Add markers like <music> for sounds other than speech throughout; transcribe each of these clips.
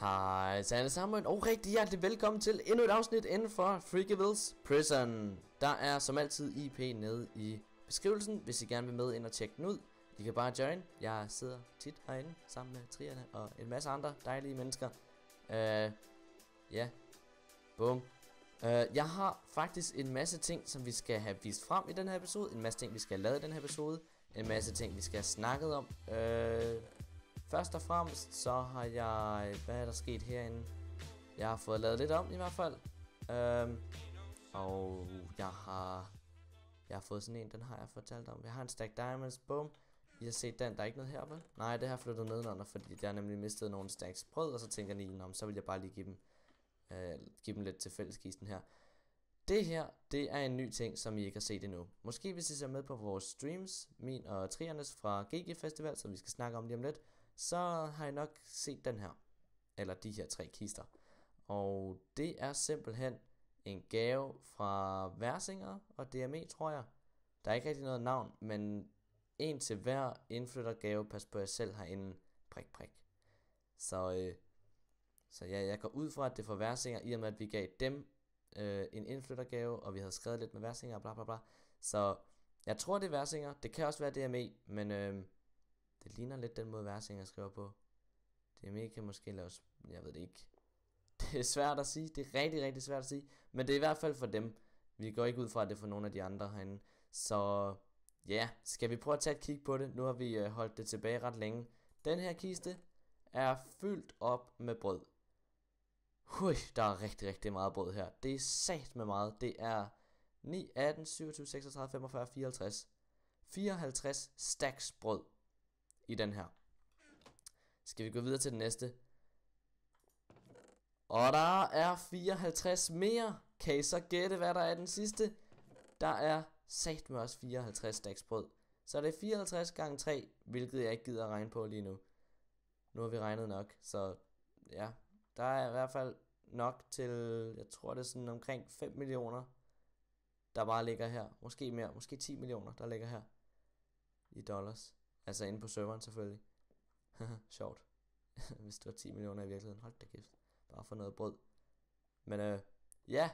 Hej så alle sammen, og rigtig hjertelig velkommen til endnu et afsnit inden for Freakyvilles Prison. Der er som altid IP nede i beskrivelsen, hvis I gerne vil med ind og tjekke den ud. I kan bare join. Jeg sidder tit herinde sammen med trierne og en masse andre dejlige mennesker. Uh, ja, bum. Uh, jeg har faktisk en masse ting, som vi skal have vist frem i den her episode. En masse ting, vi skal have lavet i den her episode. En masse ting, vi skal have snakket om. Uh, Først og fremmest så har jeg, hvad er der sket herinde? Jeg har fået lavet lidt om i hvert fald. Øhm, og jeg har, jeg har fået sådan en, den har jeg fortalt om. Jeg har en stack diamonds, bum. I har set den, der er ikke noget heroppe. Nej, det har jeg flyttet nedenunder, fordi jeg har nemlig mistet nogle stacks brød, og så tænker jeg lige, så vil jeg bare lige give dem, øh, give dem lidt til fælleskisten her. Det her, det er en ny ting, som I ikke har set endnu. Måske hvis I ser med på vores streams, min og Triernes fra GG Festival, som vi skal snakke om lige om lidt, så har jeg nok set den her. Eller de her tre kister. Og det er simpelthen en gave fra Versinger og DME, tror jeg. Der er ikke rigtig noget navn, men en til hver indflyttergave. Pas på jer selv herinde. Prik, prik. Så, øh, så ja, jeg går ud fra, at det er for Versinger, i og med at vi gav dem øh, en indflyttergave, og vi havde skrevet lidt med Versinger og bla bla bla. Så jeg tror, det er Versinger. Det kan også være DME, men... Øh, det ligner lidt den måde Versinger skriver på. Det kan måske laves, jeg ved det ikke. <laughs> Det er svært at sige, det er rigtig, rigtig svært at sige. Men det er i hvert fald for dem. Vi går ikke ud fra, at det er for nogle af de andre herinde. Så ja, skal vi prøve at tage et kig på det. Nu har vi øh, holdt det tilbage ret længe. Den her kiste er fyldt op med brød. Hui, der er rigtig, rigtig meget brød her. Det er sat med meget. Det er 9, 18, 27, 36, 45, 54. 54 stacks brød i den her. Skal vi gå videre til den næste? Og der er 54 mere. Kan I så gætte, hvad der er den sidste? Der er sagt med også 54 stacks brød. Så det er 54 gange 3, hvilket jeg ikke gider at regne på lige nu. Nu har vi regnet nok, så ja, der er i hvert fald nok til, jeg tror det er sådan omkring 5 millioner, der bare ligger her. Måske mere, måske 10 millioner, der ligger her i dollars. Altså inde på serveren selvfølgelig. <laughs> Sjovt. <laughs> Hvis det var 10 millioner i virkeligheden. Hold da kæft. Bare for noget brød. Men øh, ja,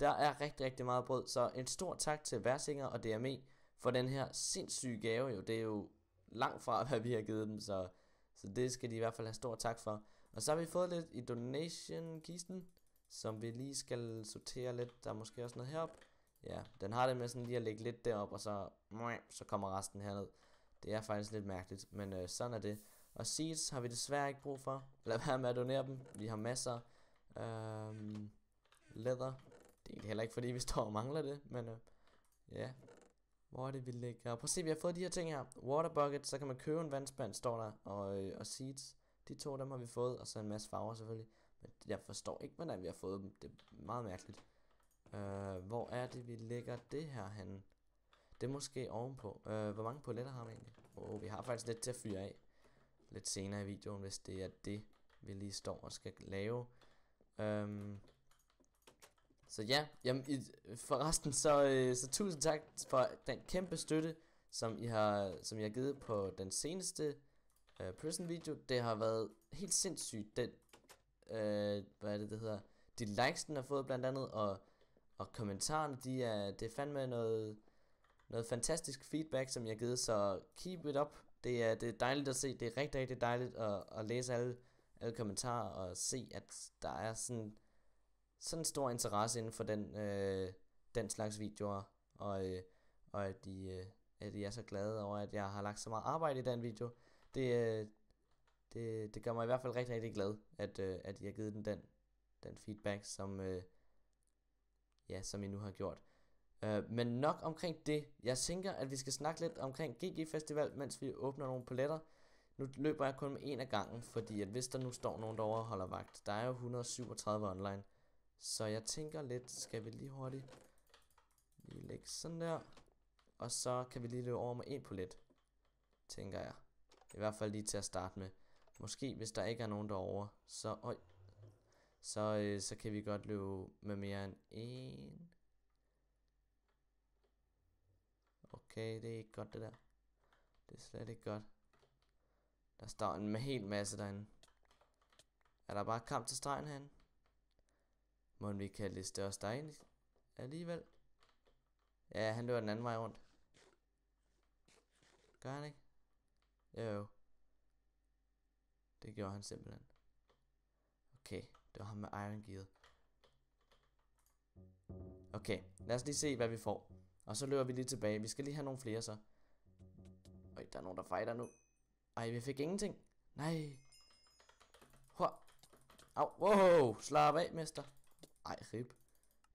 der er rigtig, rigtig meget brød. Så en stor tak til Versinger og DME for den her sindssyge gave. Jo, det er jo langt fra, <laughs> hvad vi har givet dem. Så, så det skal de i hvert fald have stor tak for. Og så har vi fået lidt i donation-kisten, som vi lige skal sortere lidt. Der er måske også noget heroppe. Ja, den har det med sådan lige at lægge lidt derop, og så, så kommer resten herned. Det er faktisk lidt mærkeligt, men øh, sådan er det. Og seeds har vi desværre ikke brug for. <laughs> Lad være med at donere dem. Vi har masser. Øhm, leather. Det er heller ikke fordi vi står og mangler det, men øh, ja. Hvor er det vi ligger? Prøv at se, vi har fået de her ting her. Water bucket, så kan man købe en vandspand, står der. Og, øh, og seeds. De to dem har vi fået, og så en masse farver selvfølgelig. Men jeg forstår ikke, hvordan vi har fået dem. Det er meget mærkeligt. Øh, hvor er det, vi lægger det her henne? Det er måske ovenpå. Øh, hvor mange poletter har vi egentlig? Oh, vi har faktisk lidt til at fyre af. Lidt senere i videoen, hvis det er det, vi lige står og skal lave. Øhm, så ja, jamen, i, forresten så, øh, så tusind tak for den kæmpe støtte, som I har, som I har givet på den seneste øh, prison video. Det har været helt sindssygt, den, øh, hvad er det, det hedder, de likes, den har fået blandt andet, og, og kommentarerne, de er, det er fandme noget, noget fantastisk feedback, som jeg har givet, så keep it up. Det er, det er dejligt at se, det er rigtig, rigtig dejligt at, at læse alle, alle kommentarer og se, at der er sådan, sådan stor interesse inden for den, øh, den slags videoer, og, øh, og at, de, øh, at de er så glade over, at jeg har lagt så meget arbejde i den video. Det, øh, det, det gør mig i hvert fald rigtig, rigtig glad, at, øh, at jeg har givet den den, den feedback, som, øh, ja, som I nu har gjort. Uh, men nok omkring det. Jeg tænker, at vi skal snakke lidt omkring GG Festival, mens vi åbner nogle paletter. Nu løber jeg kun med en af gangen, fordi at hvis der nu står nogen derovre og holder vagt, der er jo 137 online. Så jeg tænker lidt, skal vi lige hurtigt lige lægge sådan der. Og så kan vi lige løbe over med en polet, tænker jeg. I hvert fald lige til at starte med. Måske hvis der ikke er nogen derovre, så, øj, så, øh, så kan vi godt løbe med mere end en. Okay, det er ikke godt det der. Det er slet ikke godt. Der står en hel masse derinde. Er der bare kamp til stregen herinde? Må vi kalde det største derinde alligevel? Ja, han løber den anden vej rundt. Gør han ikke? Jo, jo. Det gjorde han simpelthen. Okay, det var ham med Iron Gear. Okay, lad os lige se, hvad vi får. Og så løber vi lige tilbage. Vi skal lige have nogle flere så. Øj, der er nogen, der fighter nu. Ej, vi fik ingenting. Nej. Hår. Au, wow, slap af, mester. Ej, rip.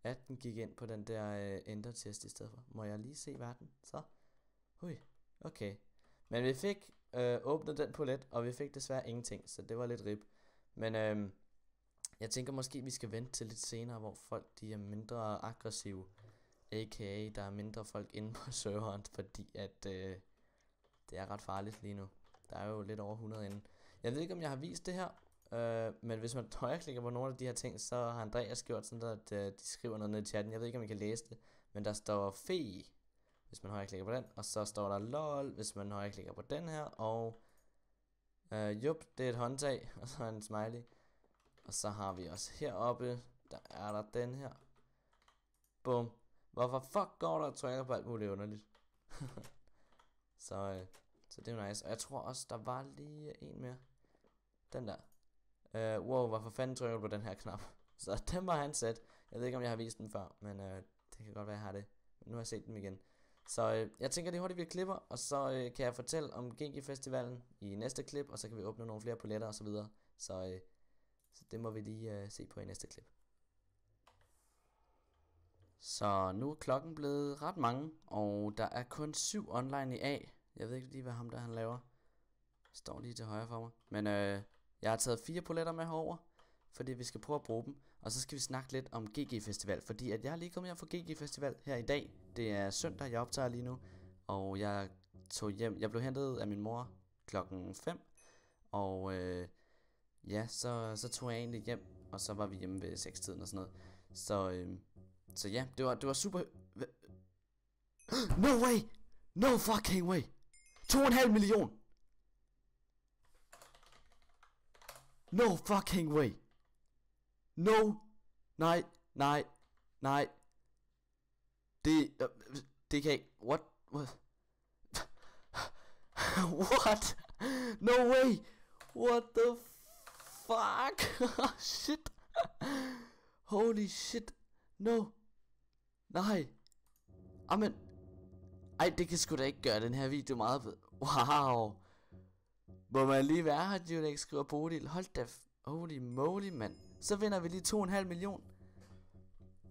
18 gik ind på den der uh, ender test i stedet for. Må jeg lige se verden? Så. Hui, okay. Men vi fik øh, åbnet den polet, og vi fik desværre ingenting, så det var lidt rip. Men øh, jeg tænker måske, vi skal vente til lidt senere, hvor folk de er mindre aggressive. A.k.a. der er mindre folk inde på <laughs> serveren, fordi at øh, det er ret farligt lige nu. Der er jo lidt over 100 inde. Jeg ved ikke, om jeg har vist det her, øh, men hvis man <laughs> højreklikker på nogle af de her ting, så har Andreas gjort sådan, at øh, de skriver noget ned i chatten. Jeg ved ikke, om I kan læse det, men der står fe, hvis man højreklikker på den, og så står der lol, hvis man højreklikker på den her, og øh, jup, det er et håndtag, <laughs> og så en smiley. Og så har vi også heroppe, der er der den her. Bum. Hvorfor fuck går der og trykker på alt muligt underligt? <laughs> så, øh, så det er jo nice. Og jeg tror også, der var lige en mere. Den der. Uh, wow, hvorfor fanden trykker du på den her knap? <laughs> Så den var han sat. Jeg ved ikke, om jeg har vist den før, men uh, det kan godt være, jeg har det. Men nu har jeg set dem igen. Så øh, jeg tænker, det er hurtigt, vi klipper, og så øh, kan jeg fortælle om GG Festivalen i næste klip, og så kan vi åbne nogle flere poletter og så videre. Så, øh, så det må vi lige øh, se på i næste klip. Så nu er klokken blevet ret mange, og der er kun syv online i A. Jeg ved ikke lige, hvad ham der han laver. Står lige til højre for mig. Men øh, jeg har taget fire poletter med herover, fordi vi skal prøve at bruge dem. Og så skal vi snakke lidt om GG Festival, fordi at jeg har lige kommet hjem fra GG Festival her i dag. Det er søndag, jeg optager lige nu, og jeg tog hjem. Jeg blev hentet af min mor klokken 5, og øh, ja, så, så tog jeg egentlig hjem, og så var vi hjemme ved 6 tiden og sådan noget. Så, øh, så ja, det var, det var super... No way! No fucking way! 2,5 million! No fucking way! No! Nej, nej, nej. Det, øh, det kan ikke... What? What? <laughs> What? No way! What the fuck? <laughs> shit! Holy shit! No! Nej! Amen! Ej, det kan sgu da ikke gøre den her video meget ved. Wow! Må man lige være her, at ikke skriver Bodil? Hold da... Holy moly, mand. Så vinder vi lige 2,5 million.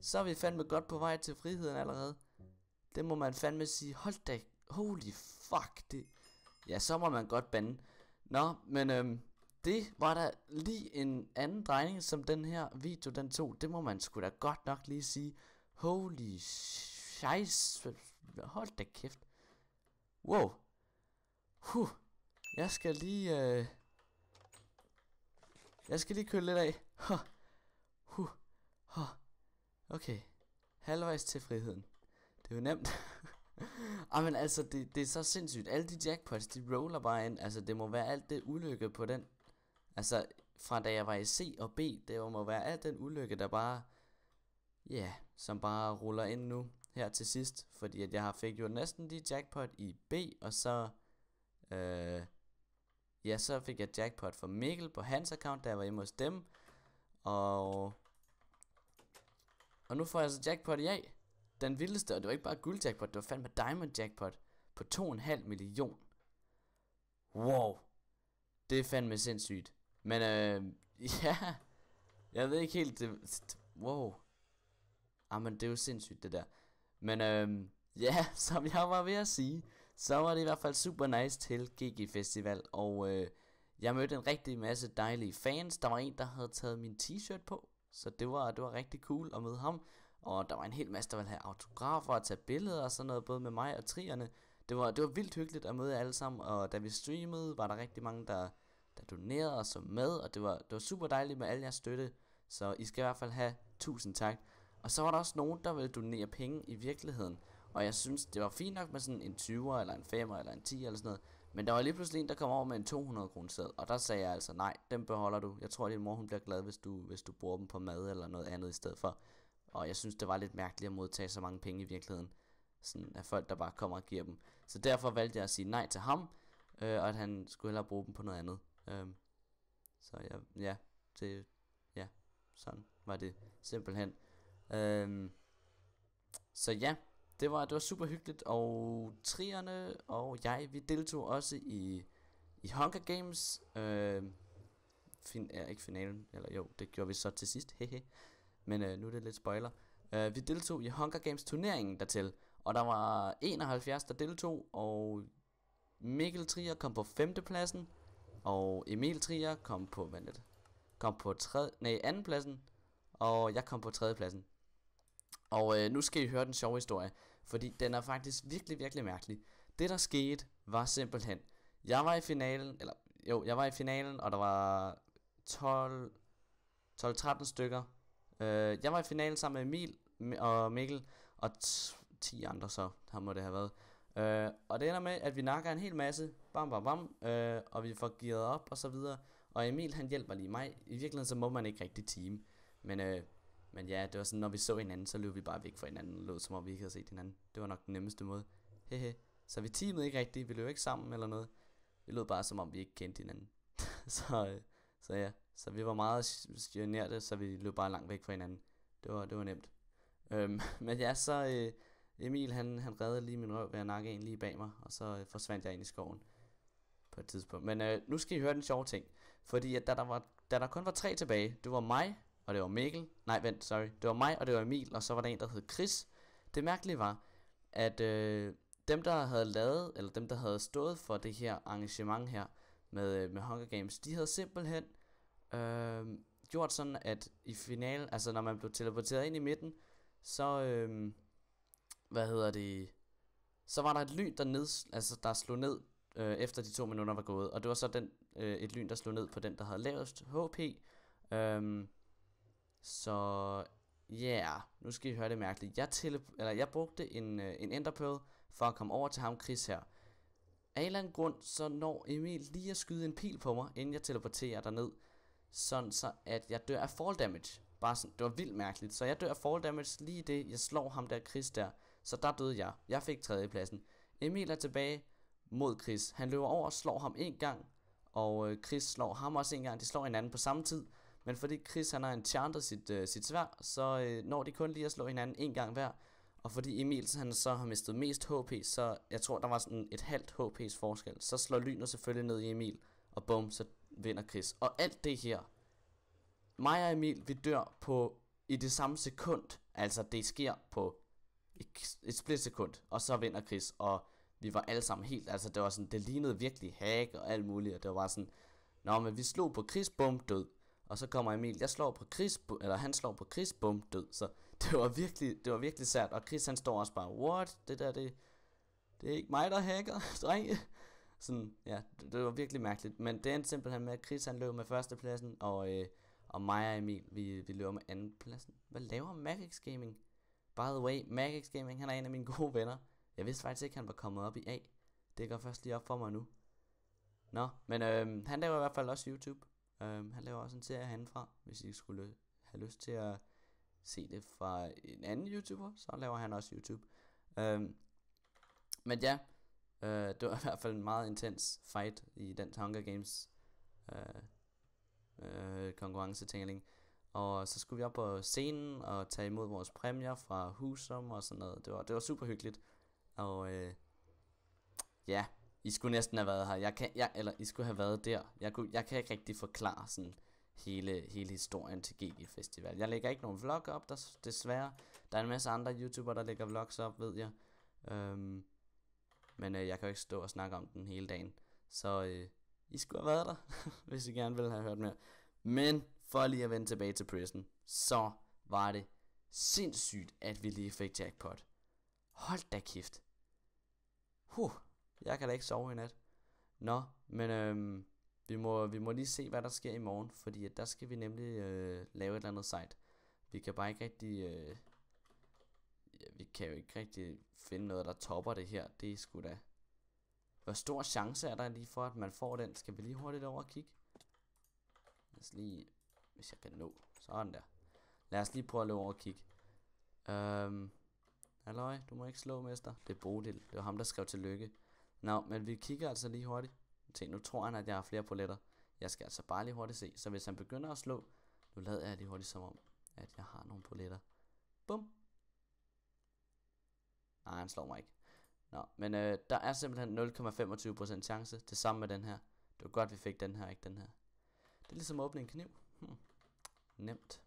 Så er vi fandme godt på vej til friheden allerede. Det må man fandme sige. Hold da, holy fuck det. Ja, så må man godt bande. Nå, men øhm, det var der lige en anden drejning, som den her video den tog. Det må man sgu da godt nok lige sige. Holy scheisse. Hold da kæft. Wow. Huh. Jeg skal lige... Øh jeg skal lige køle lidt af. Huh. Huh. Huh. Okay. Halvvejs til friheden. Det er jo nemt. <laughs> ah, men altså, det, det er så sindssygt. Alle de jackpots, de roller bare ind. Altså, det må være alt det ulykke på den. Altså, fra da jeg var i C og B, det må være alt den ulykke, der bare... Ja, yeah, som bare ruller ind nu her til sidst. Fordi at jeg har fik jo næsten de jackpot i B, og så... Øh, ja, så fik jeg jackpot for Mikkel på hans account, da jeg var hjemme hos dem. Og... Og nu får jeg så jackpot i A. Den vildeste, og det var ikke bare guld jackpot, det var fandme diamond jackpot på 2,5 million. Wow. Det er fandme sindssygt. Men øh, <laughs> ja, jeg ved ikke helt, det, wow. Ah, Jamen, det er jo sindssygt det der. Men øhm, <laughs> ja, som jeg var ved at sige, så var det i hvert fald super nice til GG Festival, og øh, jeg mødte en rigtig masse dejlige fans. Der var en, der havde taget min t-shirt på, så det var, det var rigtig cool at møde ham. Og der var en hel masse, der ville have autografer og tage billeder og sådan noget, både med mig og trierne. Det var, det var vildt hyggeligt at møde jer alle sammen, og da vi streamede, var der rigtig mange, der, der donerede og så med, og det var, det var super dejligt med al jeres støtte. Så I skal i hvert fald have tusind tak. Og så var der også nogen, der ville donere penge i virkeligheden. Og jeg synes, det var fint nok med sådan en 20'er, eller en 5'er, eller en 10'er, eller sådan noget. Men der var lige pludselig en, der kom over med en 200 kroner seddel, og der sagde jeg altså, nej, den beholder du. Jeg tror, din mor hun bliver glad, hvis du, hvis du bruger dem på mad eller noget andet i stedet for. Og jeg synes, det var lidt mærkeligt at modtage så mange penge i virkeligheden. Sådan af folk, der bare kommer og giver dem. Så derfor valgte jeg at sige nej til ham, øh, og at han skulle hellere bruge dem på noget andet. Øhm, så jeg, ja, det, ja, sådan var det simpelthen. Øhm, så ja, det var, det var super hyggeligt, og trierne og jeg, vi deltog også i, i Hunger Games, Øhm, fin, ja, ikke finalen, eller jo, det gjorde vi så til sidst, <laughs> hehe, men øh, nu er det lidt spoiler. Øh, vi deltog i Hunger Games turneringen dertil, og der var 71, der deltog, og Mikkel Trier kom på femtepladsen, og Emil Trier kom på, hvad det, kom på tredje, nej, anden pladsen, og jeg kom på 3. pladsen. Og øh, nu skal I høre den sjove historie, fordi den er faktisk virkelig, virkelig mærkelig. Det der skete var simpelthen, jeg var i finalen, eller jo, jeg var i finalen, og der var 12, 12-13 stykker. Øh, jeg var i finalen sammen med Emil og Mikkel, og 10 andre så, der må det have været. Øh, og det ender med, at vi nakker en hel masse, bam bam bam, øh, og vi får gearet op og så videre. Og Emil han hjælper lige mig. I virkeligheden så må man ikke rigtig team. Men, øh, men ja, det var sådan, når vi så hinanden, så løb vi bare væk fra hinanden. Det lød som om vi ikke havde set hinanden. Det var nok den nemmeste måde. Hehe. Så vi teamede ikke rigtigt, vi løb ikke sammen eller noget. Vi lød bare som om vi ikke kendte hinanden. <laughs> så, øh, så ja, så vi var meget generte, så vi løb bare langt væk fra hinanden. Det var, det var nemt. Øhm, <laughs> men ja, så øh, Emil han, han reddede lige min røv ved at nakke en lige bag mig, og så øh, forsvandt jeg ind i skoven på et tidspunkt. Men øh, nu skal I høre den sjove ting. Fordi at da der, var, da der kun var tre tilbage, det var mig, og det var Mikkel. Nej, vent, sorry. Det var mig, og det var Emil, og så var der en, der hed Chris. Det mærkelige var, at øh, dem, der havde lavet, eller dem, der havde stået for det her arrangement her med, øh, med Hunger Games, de havde simpelthen øh, gjort sådan, at i finalen, altså når man blev teleporteret ind i midten, så, øh, hvad hedder det, så var der et lyn, der, ned, altså, der slog ned, øh, efter de to minutter var gået, og det var så den, øh, et lyn, der slog ned på den, der havde lavest HP, øh, så ja, yeah, nu skal I høre det mærkeligt. Jeg, tele eller jeg brugte en, øh, en enderpearl for at komme over til ham Chris her. Af en eller anden grund, så når Emil lige at skyde en pil på mig, inden jeg teleporterer derned. Sådan så, at jeg dør af fall damage. Bare sådan, det var vildt mærkeligt. Så jeg dør af fall damage lige det, jeg slår ham der Chris der. Så der døde jeg. Jeg fik tredjepladsen. Emil er tilbage mod Chris. Han løber over og slår ham en gang. Og øh, Chris slår ham også en gang. De slår hinanden på samme tid. Men fordi Chris han har enchantet sit, øh, sit svær, så øh, når de kun lige at slå hinanden en gang hver. Og fordi Emil han så har mistet mest HP, så jeg tror der var sådan et halvt HP's forskel. Så slår lynet selvfølgelig ned i Emil, og bum, så vinder Chris. Og alt det her, mig og Emil, vi dør på i det samme sekund. Altså det sker på et, et split sekund, og så vinder Chris. Og vi var alle sammen helt, altså det var sådan, det lignede virkelig hack og alt muligt. Og det var sådan, Nå, men vi slog på Chris, bum, død. Og så kommer Emil, jeg slår på Chris, eller han slår på Chris, bum, død. Så <laughs> det var virkelig, det var virkelig sært. Og Chris han står også bare, what, det der, det, det er ikke mig, der hacker, <laughs> drenge. Sådan, ja, det, det var virkelig mærkeligt. Men det endte simpelthen med, at Chris han løb med førstepladsen, og, øh, og mig og Emil, vi, vi løber med andenpladsen. Hvad laver Magix Gaming? By the way, Magix Gaming, han er en af mine gode venner. Jeg vidste faktisk ikke, han var kommet op i A. Det går først lige op for mig nu. Nå, men øh, han laver i hvert fald også YouTube. Um, han laver også en serie herindefra, hvis I skulle have lyst til at se det fra en anden YouTuber, så laver han også YouTube. Um, men ja, uh, det var i hvert fald en meget intens fight i den Hunger Games øh, øh, uh, uh, konkurrencetænkning. Og så skulle vi op på scenen og tage imod vores præmier fra Husum og sådan noget. Det var, det var super hyggeligt. Og uh, ja, i skulle næsten have været her. Jeg kan, jeg, eller I skulle have været der. Jeg, kunne, jeg kan ikke rigtig forklare sådan hele, hele historien til GG Festival. Jeg lægger ikke nogen vlog op, der, desværre. Der er en masse andre YouTubere, der lægger vlogs op, ved jeg. Øhm, men øh, jeg kan jo ikke stå og snakke om den hele dagen. Så øh, I skulle have været der, <laughs> hvis I gerne ville have hørt mere. Men for lige at vende tilbage til prison, så var det sindssygt, at vi lige fik jackpot. Hold da kæft. Huh. Jeg kan da ikke sove i nat. Nå, men øhm, vi, må, vi må lige se, hvad der sker i morgen, fordi at der skal vi nemlig øh, lave et eller andet site. Vi kan bare ikke rigtig... Øh, ja, vi kan jo ikke rigtig finde noget, der topper det her. Det er sgu da... Hvor stor chance er der lige for, at man får den? Skal vi lige hurtigt over og kigge? Lad os lige, hvis jeg kan nå. Sådan der. Lad os lige prøve at løbe over og kigge. Øhm, halløj, du må ikke slå, mester. Det er Bodil. Det var ham, der skrev tillykke. Nå, men vi kigger altså lige hurtigt. Se, nu tror han, at jeg har flere poletter. Jeg skal altså bare lige hurtigt se. Så hvis han begynder at slå, nu lader jeg lige hurtigt som om, at jeg har nogle poletter. Bum. Nej, han slår mig ikke. Nå, men øh, der er simpelthen 0,25% chance. Det samme med den her. Det var godt, vi fik den her, ikke den her. Det er ligesom at åbne en kniv. Hmm. Nemt.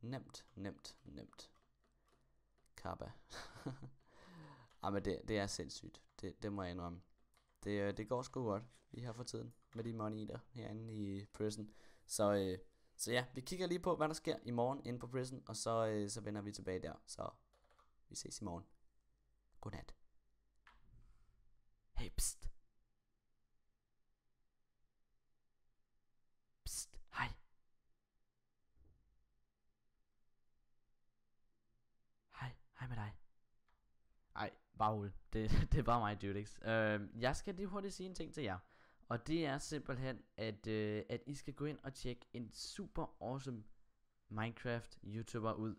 Nemt, nemt, nemt. Kappa. <laughs> Ej, men det, det er sindssygt. Det, det må jeg indrømme. Det, øh, det går sgu godt lige her for tiden med de money der herinde i prison. Så, øh, så ja, vi kigger lige på, hvad der sker i morgen inde på prison, og så, øh, så vender vi tilbage der. Så vi ses i morgen. Godnat. Hey, pst. Pst, hej. Hej, hej med dig. Ej, Det, <laughs> det er bare mig, Dudix. Øh, jeg skal lige hurtigt sige en ting til jer. Og det er simpelthen, at, øh, at I skal gå ind og tjekke en super awesome Minecraft YouTuber ud.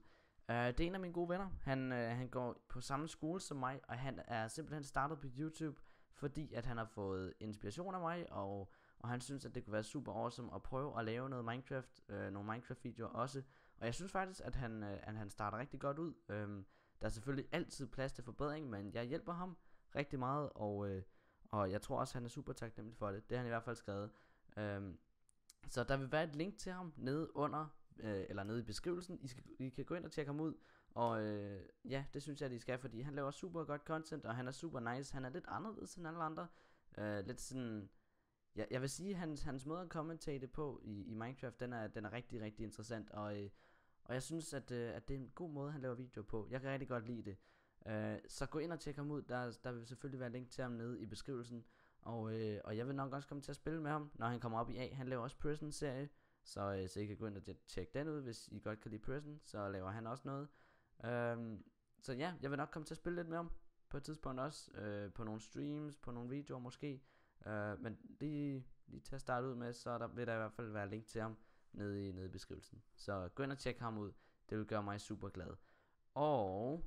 Uh, det er en af mine gode venner. Han, uh, han går på samme skole som mig, og han er simpelthen startet på YouTube, fordi at han har fået inspiration af mig, og, og han synes, at det kunne være super awesome at prøve at lave noget Minecraft, uh, nogle Minecraft-videoer også. Og jeg synes faktisk, at han, uh, at han starter rigtig godt ud. Um, der er selvfølgelig altid plads til forbedring, men jeg hjælper ham rigtig meget, og, øh, og jeg tror også, han er super taknemmelig for det. Det har han i hvert fald skrevet. Øhm, så der vil være et link til ham nede under øh, eller nede i beskrivelsen. I, skal, I kan gå ind og tjekke ham ud, og øh, ja, det synes jeg, at I skal, fordi han laver super godt content, og han er super nice. Han er lidt anderledes end alle andre. Øh, lidt sådan, ja, jeg vil sige, at hans, hans måde at kommentere på i, i Minecraft, den er, den er rigtig, rigtig interessant, og, øh, og jeg synes, at, øh, at det er en god måde, han laver videoer på. Jeg kan rigtig godt lide det. Øh, så gå ind og tjek ham ud, der, der vil selvfølgelig være link til ham nede i beskrivelsen. Og, øh, og jeg vil nok også komme til at spille med ham, når han kommer op i A. Han laver også Prison-serie, så, øh, så I kan gå ind og tjekke den ud, hvis I godt kan lide Person, så laver han også noget. Øh, så ja, jeg vil nok komme til at spille lidt med ham på et tidspunkt også, øh, på nogle streams, på nogle videoer måske. Øh, men lige, lige til at starte ud med, så der vil der i hvert fald være link til ham nede i, nede i beskrivelsen. Så gå ind og tjek ham ud, det vil gøre mig super glad. Og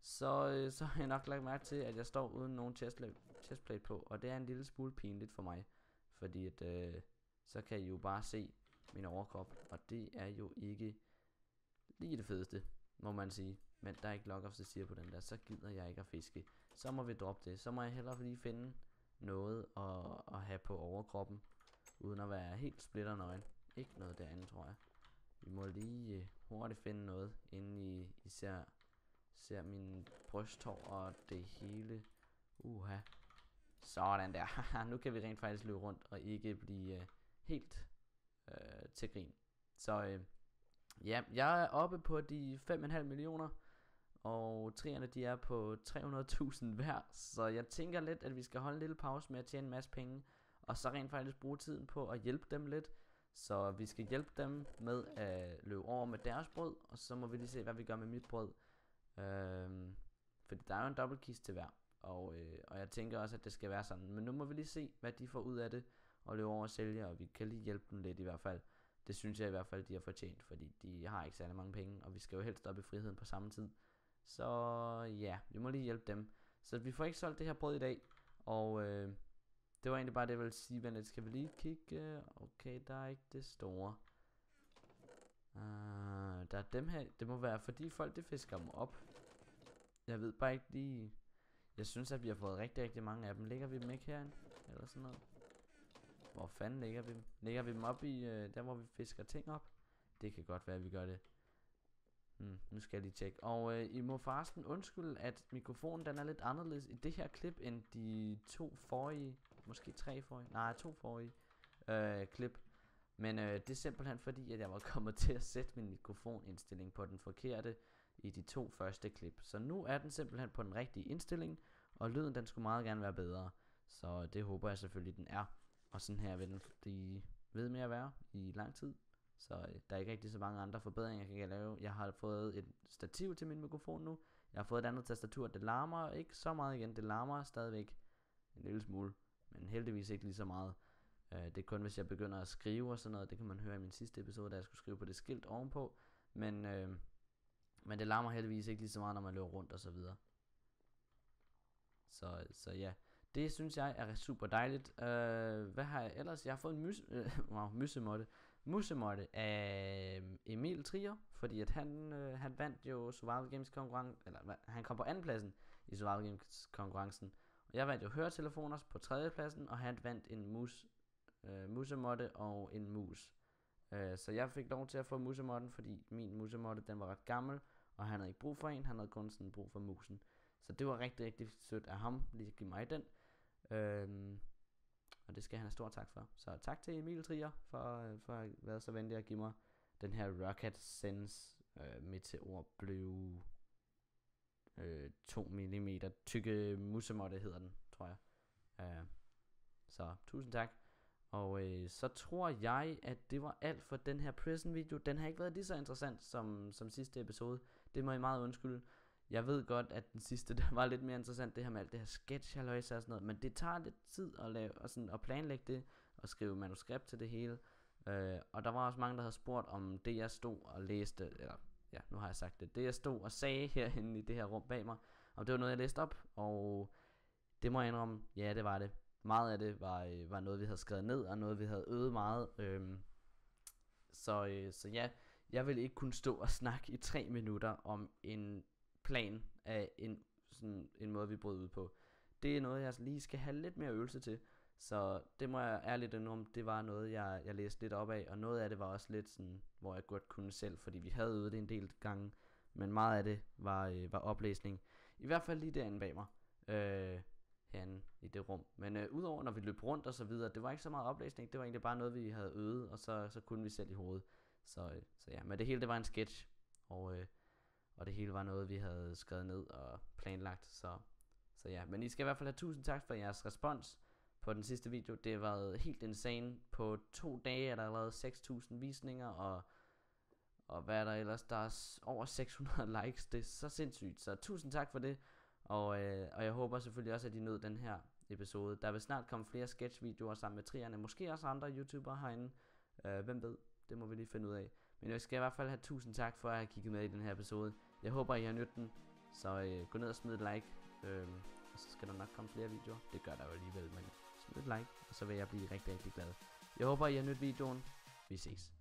så, øh, så har jeg nok lagt mærke til, at jeg står uden nogen chestplate, chestplate på, og det er en lille smule pinligt for mig. Fordi at, øh, så kan I jo bare se, min overkrop, og det er jo ikke lige det fedeste, må man sige. Men der er ikke lock-off, the siger på den der, så gider jeg ikke at fiske. Så må vi droppe det. Så må jeg hellere lige finde noget at, at have på overkroppen, uden at være helt splitternøgen. Ikke noget derinde, tror jeg. Vi må lige uh, hurtigt finde noget, inden I især ser min brysthår og det hele. Uha. Sådan der. <laughs> nu kan vi rent faktisk løbe rundt og ikke blive uh, helt øh, til grin. Så øh, ja, jeg er oppe på de 5,5 millioner, og træerne de er på 300.000 hver, så jeg tænker lidt, at vi skal holde en lille pause med at tjene en masse penge, og så rent faktisk bruge tiden på at hjælpe dem lidt. Så vi skal hjælpe dem med at løbe over med deres brød, og så må vi lige se, hvad vi gør med mit brød. Øhm, fordi der er jo en dobbeltkist til hver, og, øh, og jeg tænker også, at det skal være sådan. Men nu må vi lige se, hvad de får ud af det og løbe over og sælge, og vi kan lige hjælpe dem lidt i hvert fald. Det synes jeg i hvert fald, de har fortjent, fordi de har ikke særlig mange penge, og vi skal jo helst op i friheden på samme tid. Så ja, vi må lige hjælpe dem. Så vi får ikke solgt det her brød i dag, og øh, det var egentlig bare det, jeg ville sige, men lidt skal vi lige kigge. Okay, der er ikke det store. Uh, der er dem her, det må være fordi folk det fisker dem op. Jeg ved bare ikke lige, jeg synes at vi har fået rigtig rigtig mange af dem. Ligger vi dem ikke herinde? Eller sådan noget? Hvor fanden ligger vi dem? Ligger vi dem op i, øh, der hvor vi fisker ting op? Det kan godt være, at vi gør det. Hmm, nu skal jeg lige tjekke. Og øh, I må forresten undskylde, at mikrofonen den er lidt anderledes i det her klip, end de to forrige, måske tre forrige, nej, to forrige øh, klip. Men øh, det er simpelthen fordi, at jeg var <laughs> kommet til at sætte min mikrofonindstilling på den forkerte i de to første klip. Så nu er den simpelthen på den rigtige indstilling, og lyden den skulle meget gerne være bedre. Så det håber jeg selvfølgelig, den er. Og sådan her vil den blive ved med at være i lang tid. Så øh, der er ikke rigtig så mange andre forbedringer, jeg kan lave. Jeg har fået et stativ til min mikrofon nu. Jeg har fået et andet tastatur. Det larmer ikke så meget igen. Det larmer stadigvæk en lille smule, men heldigvis ikke lige så meget. Øh, det er kun hvis jeg begynder at skrive og sådan noget, det kan man høre i min sidste episode, da jeg skulle skrive på det skilt ovenpå, men, øh, men det larmer heldigvis ikke lige så meget, når man løber rundt og så videre. Så, så ja, det synes jeg er super dejligt. Øh, hvad har jeg ellers? Jeg har fået en mus, uh, <laughs> øh, wow, musemotte. Musemotte af øh, Emil Trier, fordi at han, øh, han vandt jo Survival Games konkurrencen, eller hvad, han kom på andenpladsen i Survival Games konkurrencen. Jeg vandt jo høretelefoner på tredjepladsen, og han vandt en mus, øh, musemotte og en mus. Øh, så jeg fik lov til at få musemotten, fordi min musemotte den var ret gammel, og han havde ikke brug for en, han havde kun sådan brug for musen. Så det var rigtig, rigtig sødt af ham, lige at give mig den. Øh, og det skal han have stor tak for. Så tak til Emil Trier for, øh, for at have været så venlig at give mig den her Rocket Sense øh, Meteor Blue øh, 2 mm tykke musemotte hedder den, tror jeg. Øh, så tusind tak. Og øh, så tror jeg, at det var alt for den her prison video. Den har ikke været lige så interessant som, som sidste episode. Det må I meget undskylde. Jeg ved godt, at den sidste <laughs> der var lidt mere interessant, det her med alt det her sketch og sådan noget, men det tager lidt tid at, lave, og sådan, at planlægge det, og skrive manuskript til det hele. Øh, og der var også mange, der havde spurgt om det, jeg stod og læste, eller ja, nu har jeg sagt det, det jeg stod og sagde herinde i det her rum bag mig, om det var noget, jeg læste op, og det må jeg indrømme, ja, det var det. Meget af det var, øh, var noget, vi havde skrevet ned, og noget, vi havde øvet meget. Øhm, så, øh, så ja, jeg vil ikke kunne stå og snakke i tre minutter om en plan af en, sådan en måde, vi brød ud på. Det er noget, jeg lige skal have lidt mere øvelse til. Så det må jeg ærligt indrømme, det var noget, jeg, jeg læste lidt op af, og noget af det var også lidt sådan, hvor jeg godt kunne selv, fordi vi havde øvet det en del gange, men meget af det var, øh, var oplæsning. I hvert fald lige derinde bag mig, øh, herinde i det rum. Men øh, udover når vi løb rundt og så videre, det var ikke så meget oplæsning, det var egentlig bare noget, vi havde øvet, og så, så kunne vi selv i hovedet. Så, øh, så ja, men det hele det var en sketch, og øh, og det hele var noget, vi havde skrevet ned og planlagt. Så, så ja, men I skal i hvert fald have tusind tak for jeres respons på den sidste video. Det har været helt insane. På to dage er der allerede 6.000 visninger, og, og hvad er der ellers? Der er over 600 <laughs> likes. Det er så sindssygt. Så tusind tak for det. Og, øh, og jeg håber selvfølgelig også, at I nød den her episode. Der vil snart komme flere sketchvideoer sammen med trierne. Måske også andre YouTubere herinde. Øh, hvem ved? Det må vi lige finde ud af. Men jeg skal i hvert fald have tusind tak for at have kigget med i den her episode. Jeg håber, I har nydt den. Så øh, gå ned og smid et like. Øh, og så skal der nok komme flere videoer. Det gør der jo alligevel, men et like. Og så vil jeg blive rigtig, rigtig glad. Jeg håber, I har nydt videoen. Vi ses.